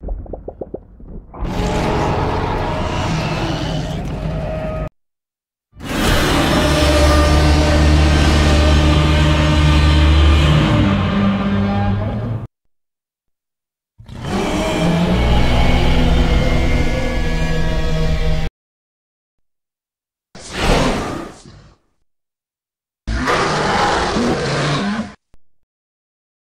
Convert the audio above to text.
you